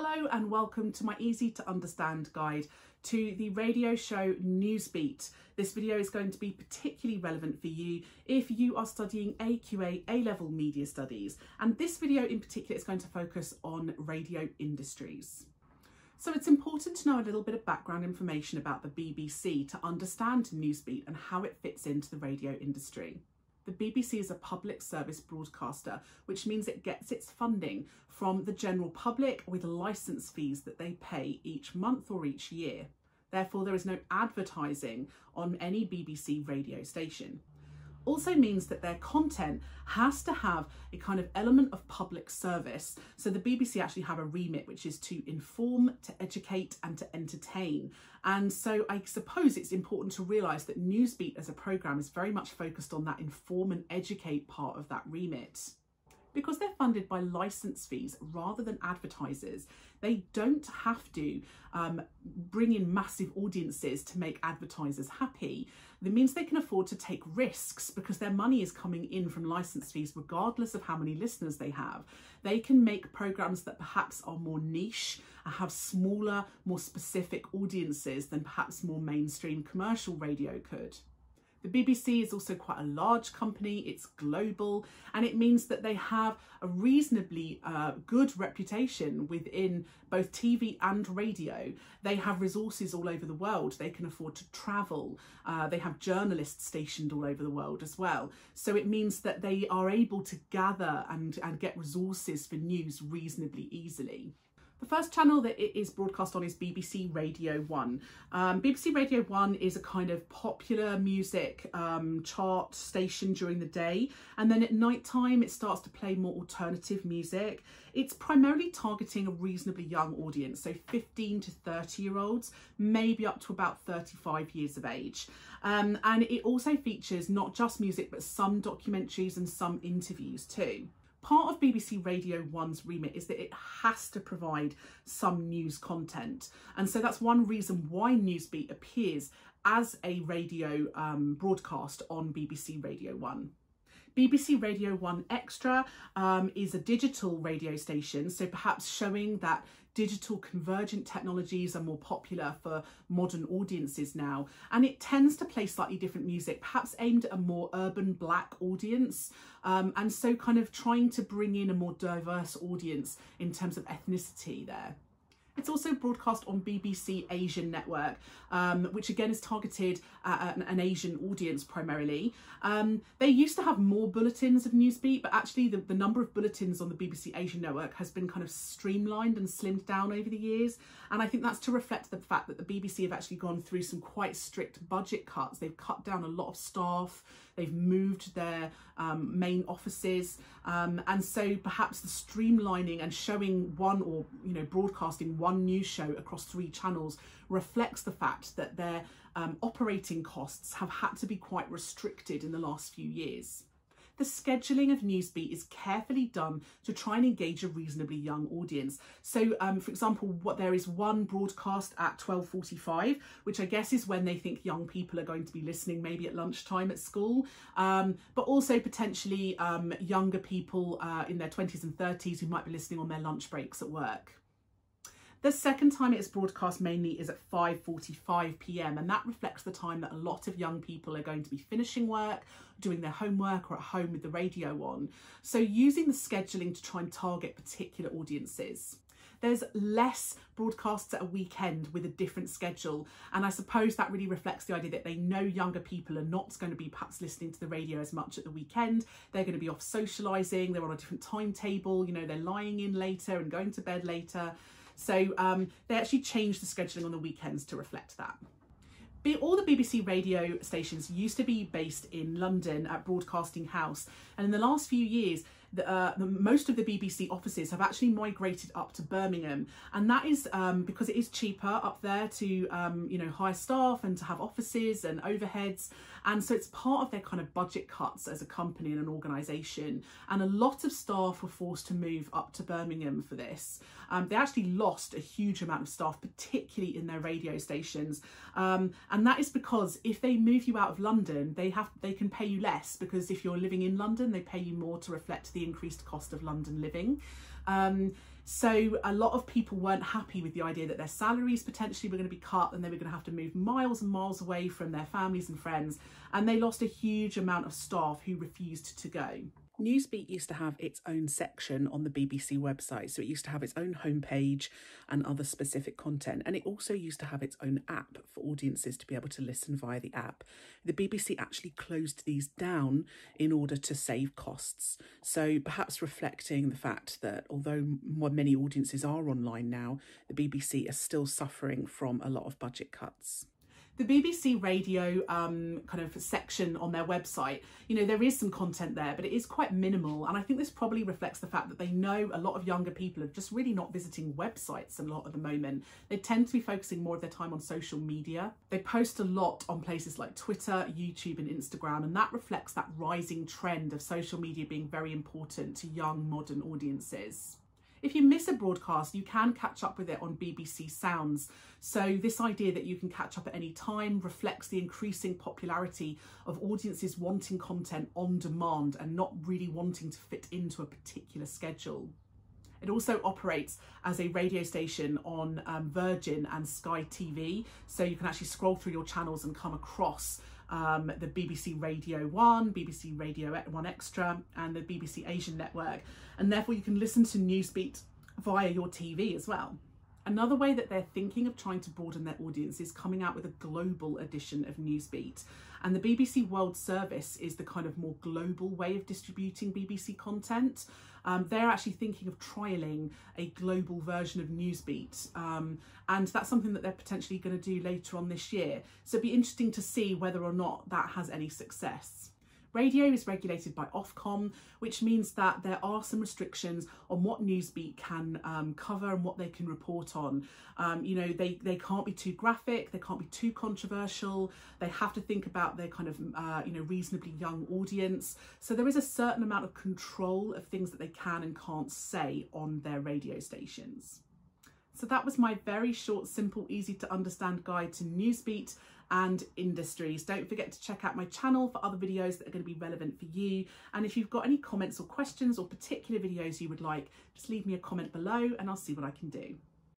Hello and welcome to my easy to understand guide to the radio show Newsbeat. This video is going to be particularly relevant for you if you are studying AQA A-level media studies and this video in particular is going to focus on radio industries. So it's important to know a little bit of background information about the BBC to understand Newsbeat and how it fits into the radio industry. The BBC is a public service broadcaster, which means it gets its funding from the general public with licence fees that they pay each month or each year. Therefore, there is no advertising on any BBC radio station also means that their content has to have a kind of element of public service. So the BBC actually have a remit which is to inform, to educate and to entertain. And so I suppose it's important to realise that Newsbeat as a programme is very much focused on that inform and educate part of that remit because they're funded by license fees rather than advertisers, they don't have to um, bring in massive audiences to make advertisers happy. That means they can afford to take risks because their money is coming in from license fees regardless of how many listeners they have. They can make programs that perhaps are more niche and have smaller, more specific audiences than perhaps more mainstream commercial radio could. The BBC is also quite a large company, it's global, and it means that they have a reasonably uh, good reputation within both TV and radio. They have resources all over the world, they can afford to travel, uh, they have journalists stationed all over the world as well. So it means that they are able to gather and, and get resources for news reasonably easily. The first channel that it is broadcast on is BBC Radio 1. Um, BBC Radio 1 is a kind of popular music um, chart station during the day and then at night time it starts to play more alternative music. It's primarily targeting a reasonably young audience, so 15 to 30 year olds, maybe up to about 35 years of age. Um, and it also features not just music but some documentaries and some interviews too part of BBC Radio 1's remit is that it has to provide some news content. And so that's one reason why Newsbeat appears as a radio um, broadcast on BBC Radio 1. BBC Radio 1 Extra um, is a digital radio station, so perhaps showing that digital convergent technologies are more popular for modern audiences now. And it tends to play slightly different music, perhaps aimed at a more urban black audience. Um, and so kind of trying to bring in a more diverse audience in terms of ethnicity there. It's also broadcast on BBC Asian Network, um, which again is targeted at an, an Asian audience primarily. Um, they used to have more bulletins of Newsbeat, but actually the, the number of bulletins on the BBC Asian Network has been kind of streamlined and slimmed down over the years. And I think that's to reflect the fact that the BBC have actually gone through some quite strict budget cuts. They've cut down a lot of staff, they've moved their um, main offices, um, and so perhaps the streamlining and showing one or, you know, broadcasting one one news show across three channels reflects the fact that their um, operating costs have had to be quite restricted in the last few years. The scheduling of Newsbeat is carefully done to try and engage a reasonably young audience. So, um, for example, what there is one broadcast at 12.45, which I guess is when they think young people are going to be listening, maybe at lunchtime at school, um, but also potentially um, younger people uh, in their 20s and 30s who might be listening on their lunch breaks at work. The second time it is broadcast mainly is at 5.45pm and that reflects the time that a lot of young people are going to be finishing work, doing their homework or at home with the radio on. So using the scheduling to try and target particular audiences. There's less broadcasts at a weekend with a different schedule. And I suppose that really reflects the idea that they know younger people are not going to be perhaps listening to the radio as much at the weekend. They're going to be off socialising, they're on a different timetable, you know, they're lying in later and going to bed later. So um, they actually changed the scheduling on the weekends to reflect that. All the BBC radio stations used to be based in London at Broadcasting House and in the last few years the, uh, the, most of the BBC offices have actually migrated up to Birmingham, and that is um, because it is cheaper up there to um, you know hire staff and to have offices and overheads, and so it's part of their kind of budget cuts as a company and an organisation. And a lot of staff were forced to move up to Birmingham for this. Um, they actually lost a huge amount of staff, particularly in their radio stations, um, and that is because if they move you out of London, they have they can pay you less because if you're living in London, they pay you more to reflect the the increased cost of London living. Um, So a lot of people weren't happy with the idea that their salaries potentially were going to be cut and they were going to have to move miles and miles away from their families and friends. And they lost a huge amount of staff who refused to go. Newsbeat used to have its own section on the BBC website. So it used to have its own homepage and other specific content. And it also used to have its own app for audiences to be able to listen via the app. The BBC actually closed these down in order to save costs. So perhaps reflecting the fact that although many audiences are online now, the BBC is still suffering from a lot of budget cuts the BBC radio um, kind of section on their website, you know, there is some content there, but it is quite minimal. And I think this probably reflects the fact that they know a lot of younger people are just really not visiting websites a lot at the moment. They tend to be focusing more of their time on social media. They post a lot on places like Twitter, YouTube, and Instagram, and that reflects that rising trend of social media being very important to young modern audiences. If you miss a broadcast, you can catch up with it on BBC Sounds. So this idea that you can catch up at any time reflects the increasing popularity of audiences wanting content on demand and not really wanting to fit into a particular schedule. It also operates as a radio station on um, Virgin and Sky TV, so you can actually scroll through your channels and come across um, the BBC Radio 1, BBC Radio 1 Extra, and the BBC Asian Network. And therefore, you can listen to Newsbeat via your TV as well. Another way that they're thinking of trying to broaden their audience is coming out with a global edition of Newsbeat. And the BBC World Service is the kind of more global way of distributing BBC content. Um, they're actually thinking of trialling a global version of Newsbeat. Um, and that's something that they're potentially going to do later on this year. So it'd be interesting to see whether or not that has any success. Radio is regulated by Ofcom, which means that there are some restrictions on what Newsbeat can um, cover and what they can report on. Um, you know, they, they can't be too graphic, they can't be too controversial, they have to think about their kind of, uh, you know, reasonably young audience. So there is a certain amount of control of things that they can and can't say on their radio stations. So that was my very short, simple, easy to understand guide to Newsbeat and industries. Don't forget to check out my channel for other videos that are going to be relevant for you. And if you've got any comments or questions or particular videos you would like, just leave me a comment below and I'll see what I can do.